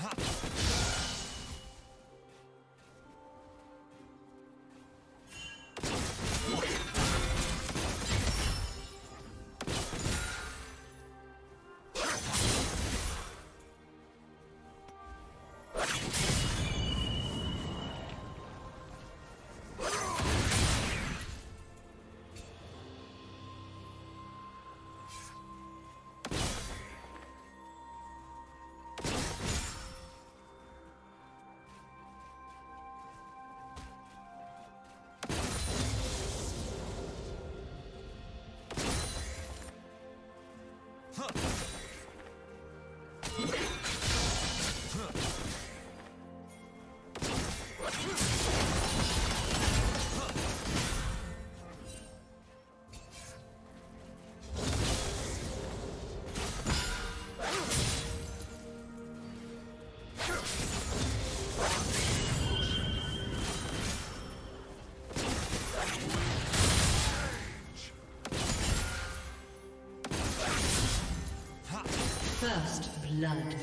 Ha! First blood.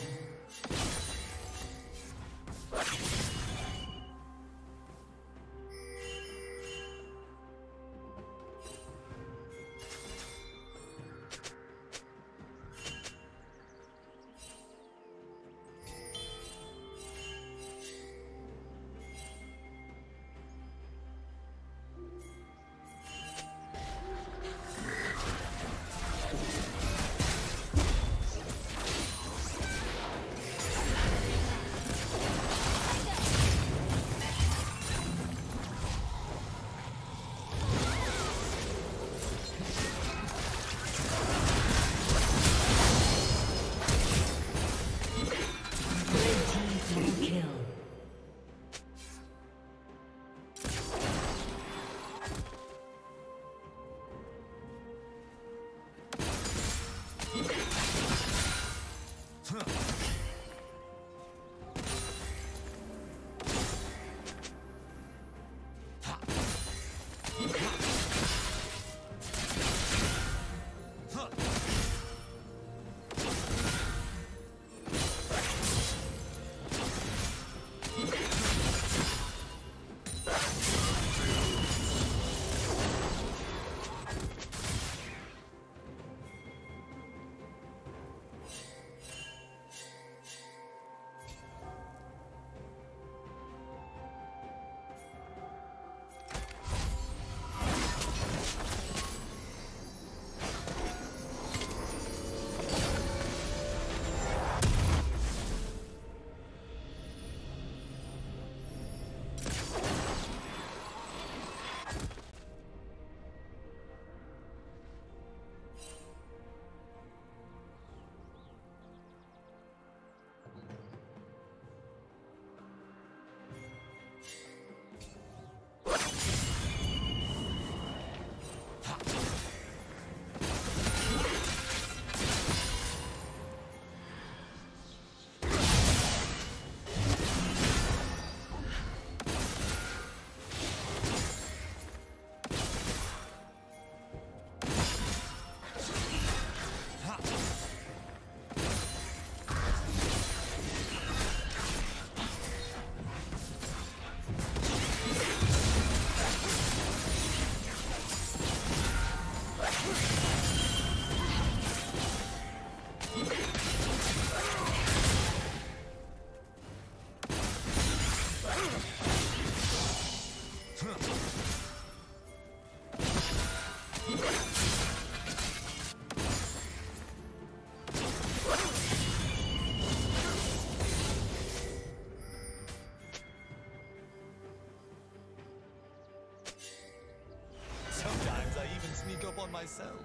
Myself.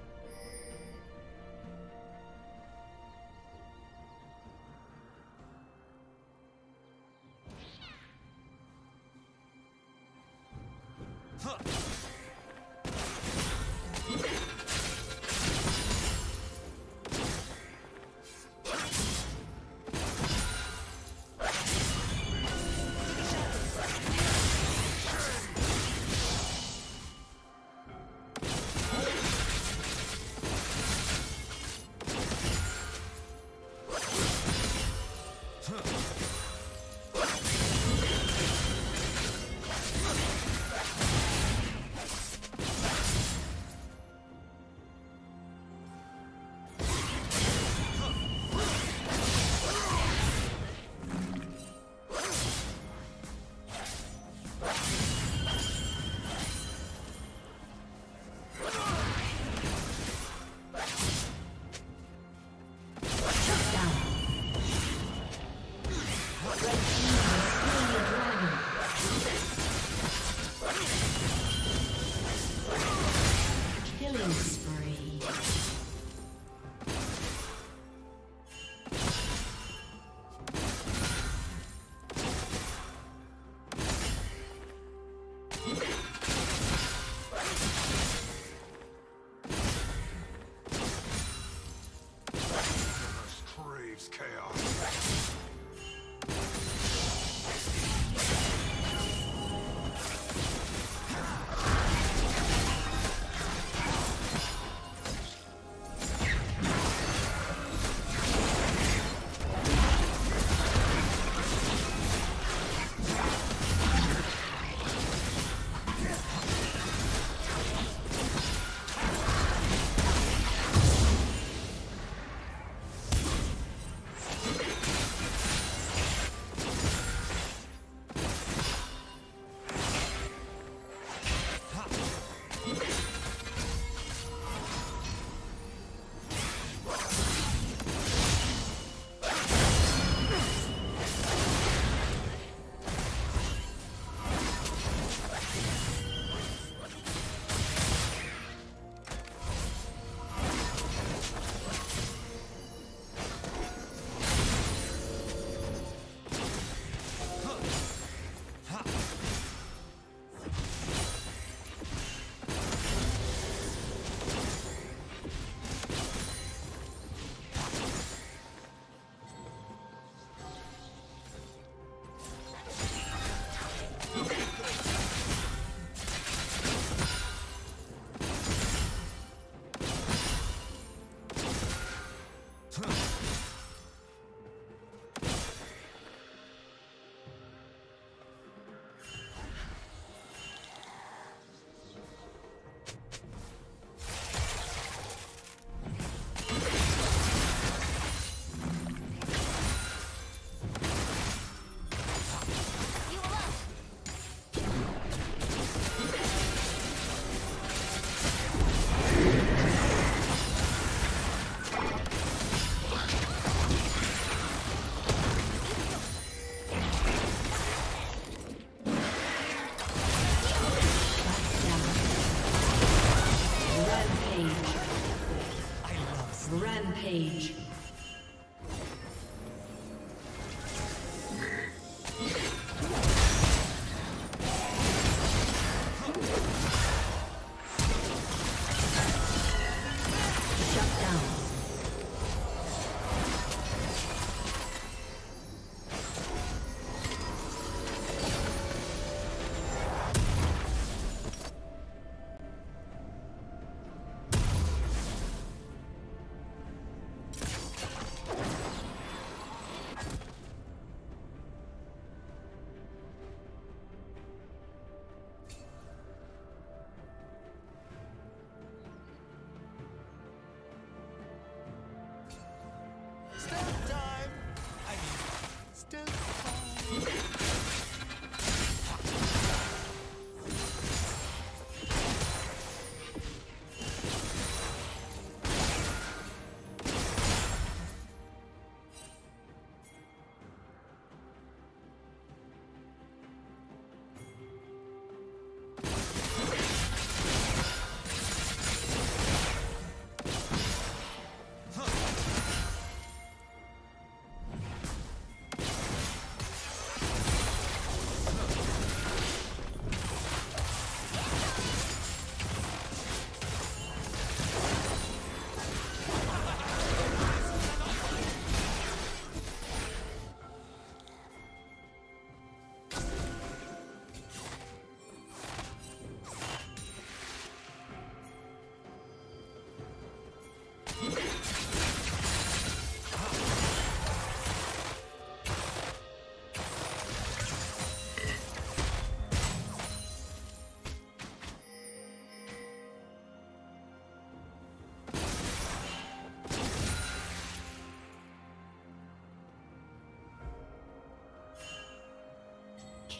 Let's go. Rampage.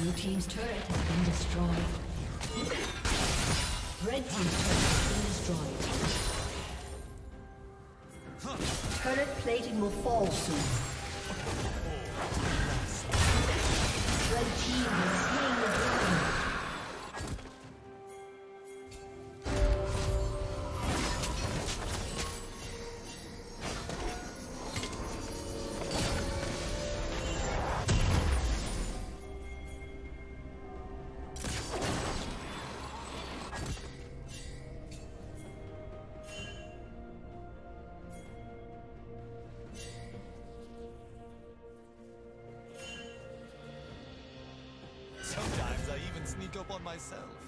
Blue Team's turret has been destroyed. Red Team's turret has been destroyed. Turret plating will fall soon. Red Team has slain up on myself.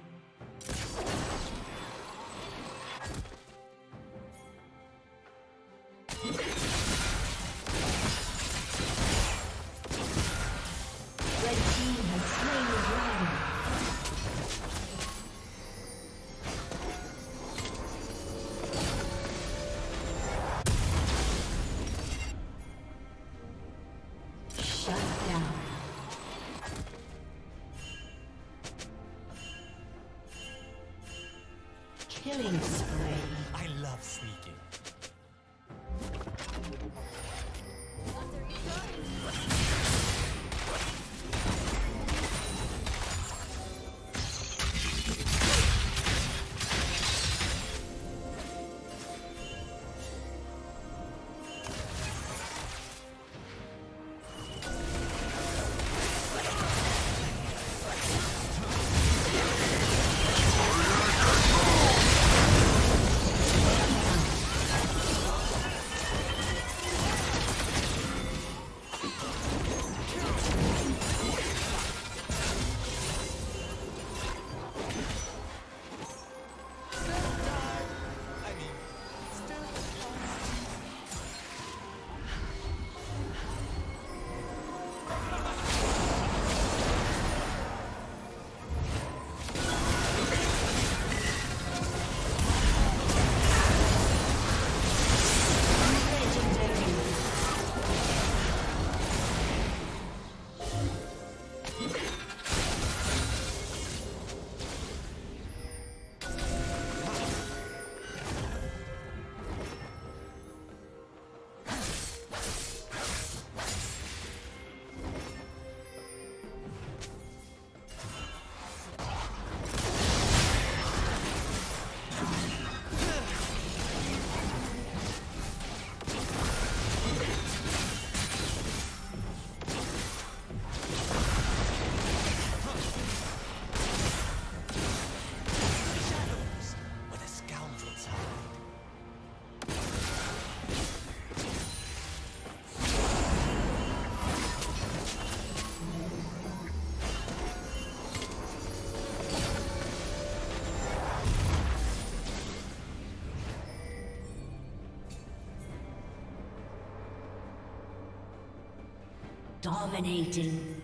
Dominating.